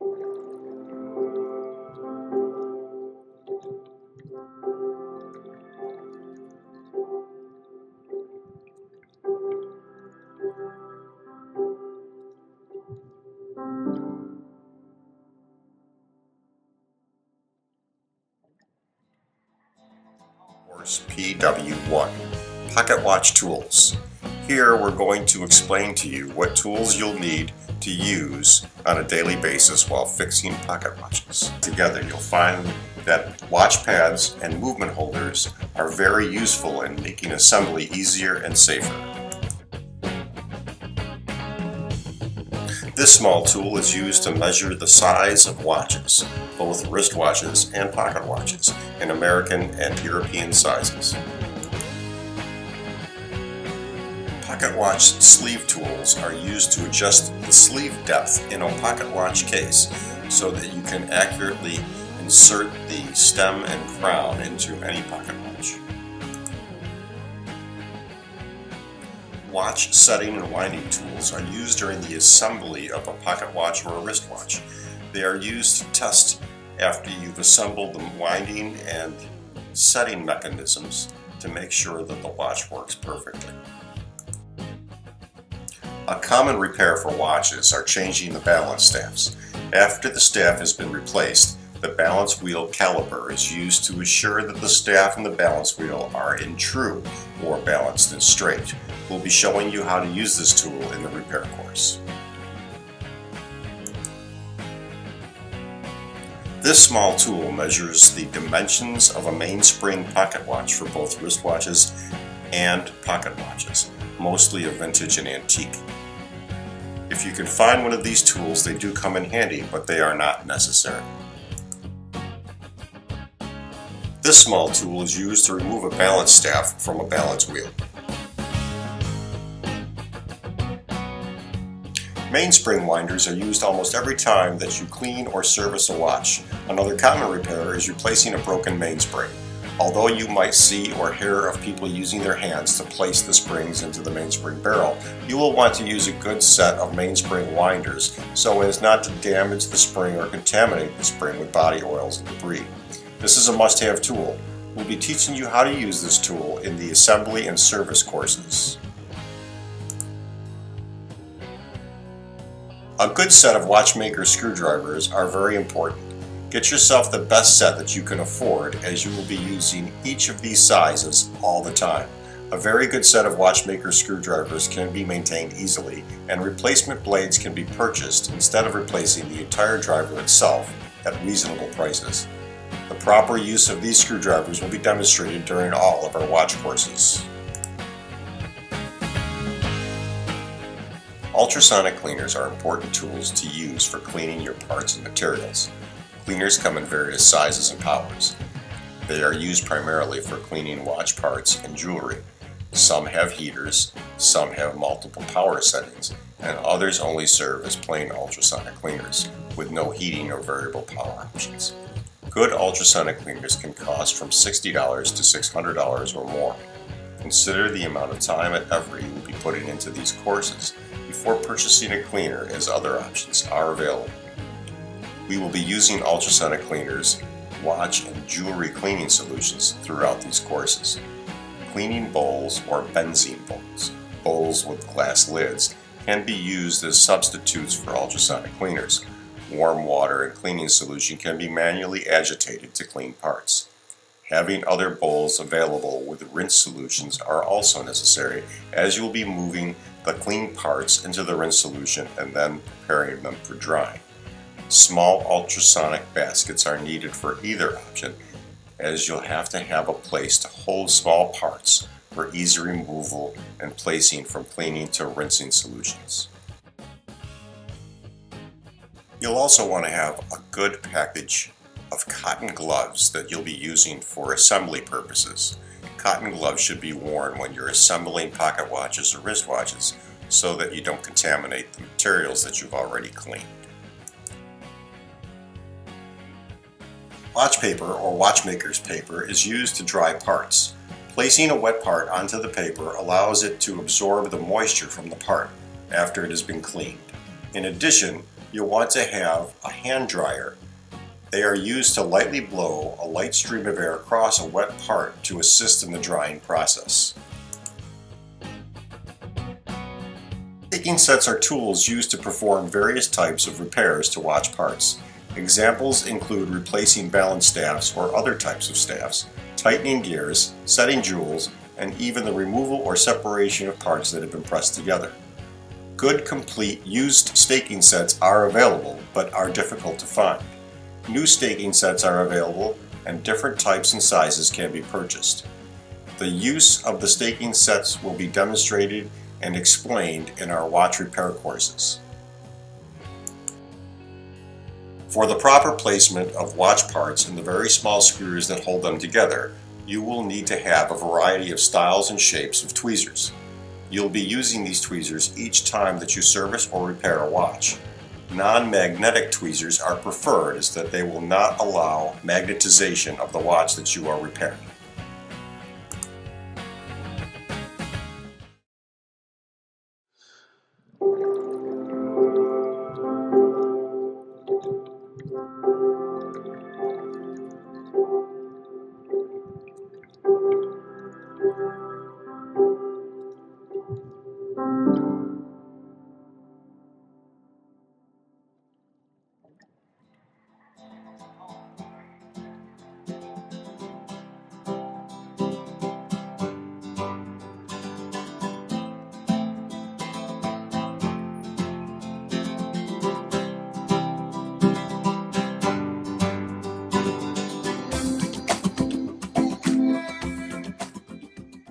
Course PW1 Pocket Watch Tools. Here we're going to explain to you what tools you'll need to use on a daily basis while fixing pocket watches. Together you'll find that watch pads and movement holders are very useful in making assembly easier and safer. This small tool is used to measure the size of watches, both wristwatches and pocket watches, in American and European sizes. Pocket watch sleeve tools are used to adjust the sleeve depth in a pocket watch case so that you can accurately insert the stem and crown into any pocket watch. Watch setting and winding tools are used during the assembly of a pocket watch or a wristwatch. They are used to test after you've assembled the winding and setting mechanisms to make sure that the watch works perfectly. A common repair for watches are changing the balance staffs. After the staff has been replaced, the balance wheel caliper is used to assure that the staff and the balance wheel are in true or balanced and straight. We'll be showing you how to use this tool in the repair course. This small tool measures the dimensions of a mainspring pocket watch for both wristwatches and pocket watches, mostly of vintage and antique. If you can find one of these tools, they do come in handy, but they are not necessary. This small tool is used to remove a balance staff from a balance wheel. Mainspring winders are used almost every time that you clean or service a watch. Another common repair is replacing a broken mainspring. Although you might see or hear of people using their hands to place the springs into the mainspring barrel, you will want to use a good set of mainspring winders so as not to damage the spring or contaminate the spring with body oils and debris. This is a must-have tool. We'll be teaching you how to use this tool in the assembly and service courses. A good set of watchmaker screwdrivers are very important. Get yourself the best set that you can afford as you will be using each of these sizes all the time. A very good set of watchmaker screwdrivers can be maintained easily and replacement blades can be purchased instead of replacing the entire driver itself at reasonable prices. The proper use of these screwdrivers will be demonstrated during all of our watch courses. Ultrasonic cleaners are important tools to use for cleaning your parts and materials. Cleaners come in various sizes and powers. They are used primarily for cleaning watch parts and jewelry. Some have heaters, some have multiple power settings, and others only serve as plain ultrasonic cleaners with no heating or variable power options. Good ultrasonic cleaners can cost from $60 to $600 or more. Consider the amount of time and effort you will be putting into these courses before purchasing a cleaner as other options are available. We will be using ultrasonic cleaners, watch and jewelry cleaning solutions throughout these courses. Cleaning bowls or benzene bowls, bowls with glass lids, can be used as substitutes for ultrasonic cleaners. Warm water and cleaning solution can be manually agitated to clean parts. Having other bowls available with rinse solutions are also necessary as you will be moving the clean parts into the rinse solution and then preparing them for drying. Small ultrasonic baskets are needed for either option as you'll have to have a place to hold small parts for easy removal and placing from cleaning to rinsing solutions. You'll also want to have a good package of cotton gloves that you'll be using for assembly purposes. Cotton gloves should be worn when you're assembling pocket watches or wristwatches so that you don't contaminate the materials that you've already cleaned. Watch paper or watchmaker's paper is used to dry parts. Placing a wet part onto the paper allows it to absorb the moisture from the part after it has been cleaned. In addition, you'll want to have a hand dryer. They are used to lightly blow a light stream of air across a wet part to assist in the drying process. Staking sets are tools used to perform various types of repairs to watch parts. Examples include replacing balance staffs or other types of staffs, tightening gears, setting jewels, and even the removal or separation of parts that have been pressed together. Good, complete, used staking sets are available, but are difficult to find. New staking sets are available, and different types and sizes can be purchased. The use of the staking sets will be demonstrated and explained in our watch repair courses. For the proper placement of watch parts and the very small screws that hold them together, you will need to have a variety of styles and shapes of tweezers. You'll be using these tweezers each time that you service or repair a watch. Non-magnetic tweezers are preferred as that they will not allow magnetization of the watch that you are repairing.